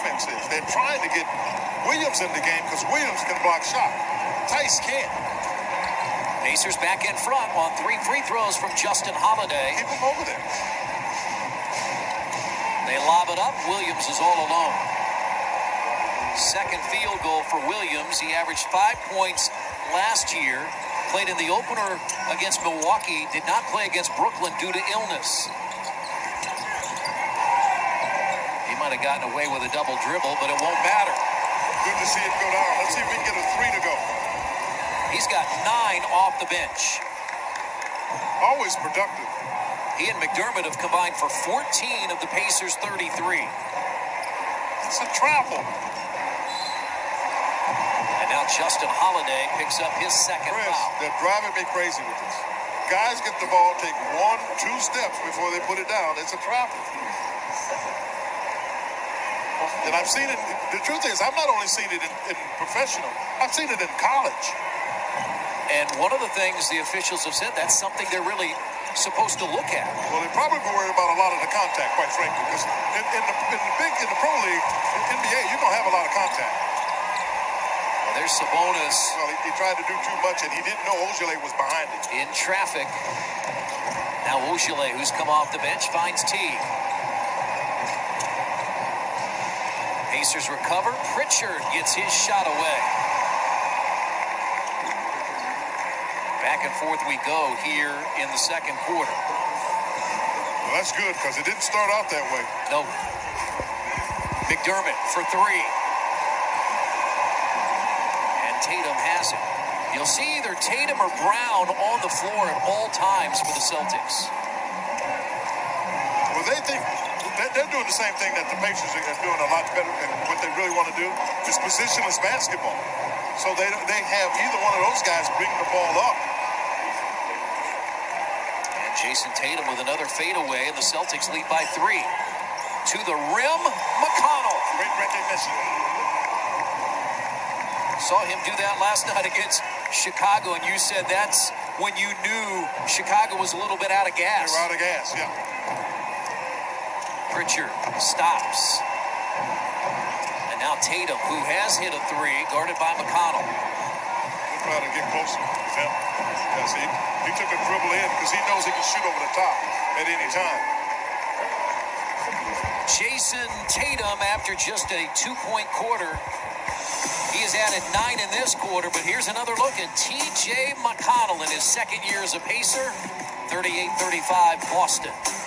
defense is. They're trying to get Williams in the game because Williams can block shot. Theis can't. Pacers back in front on three free throws from Justin Holiday. Keep him over there. They lob it up. Williams is all alone. Second field goal for Williams. He averaged five points last year. Played in the opener against Milwaukee. Did not play against Brooklyn due to illness. He might have gotten away with a double dribble, but it won't matter. Good to see it go down. Let's see if we can get a three to go. He's got nine off the bench. Always productive. He and McDermott have combined for 14 of the Pacers' 33. It's a travel. And now Justin Holiday picks up his second Chris, foul. they're driving me crazy with this. Guys get the ball, take one, two steps before they put it down. It's a travel. And I've seen it. The truth is, I've not only seen it in, in professional, I've seen it in college. And one of the things the officials have said, that's something they're really supposed to look at. Well, they probably be worried about a lot of the contact, quite frankly, because in, in, the, in the big in the pro league, in NBA, you're gonna have a lot of contact. Well, there's Sabonis Well, he, he tried to do too much, and he didn't know Ojeleye was behind him. in traffic. Now Ojeleye, who's come off the bench, finds Teague. Pacers recover. Pritchard gets his shot away. Back and forth we go here in the second quarter. Well, that's good because it didn't start out that way. No. McDermott for three. And Tatum has it. You'll see either Tatum or Brown on the floor at all times for the Celtics. Well, they think they're, doing the same thing that the Pacers are doing a lot better, and what they really want to do is positionless basketball. So they they have either one of those guys bring the ball up. And Jayson Tatum with another fadeaway, and the Celtics lead by three. To the rim, McConnell. Great recognition. Saw him do that last night against Chicago, and you said that's when you knew Chicago was a little bit out of gas. They're out of gas. Yeah. Pritchard stops. And now Tatum, who has hit a three, guarded by McConnell. They're trying to get closer him. Yeah, see, he took a dribble in because he knows he can shoot over the top at any time. Jayson Tatum, after just a two point quarter, he has added nine in this quarter, but here's another look at TJ McConnell in his second year as a Pacer. 38 35 Boston.